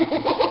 Ha ha ha!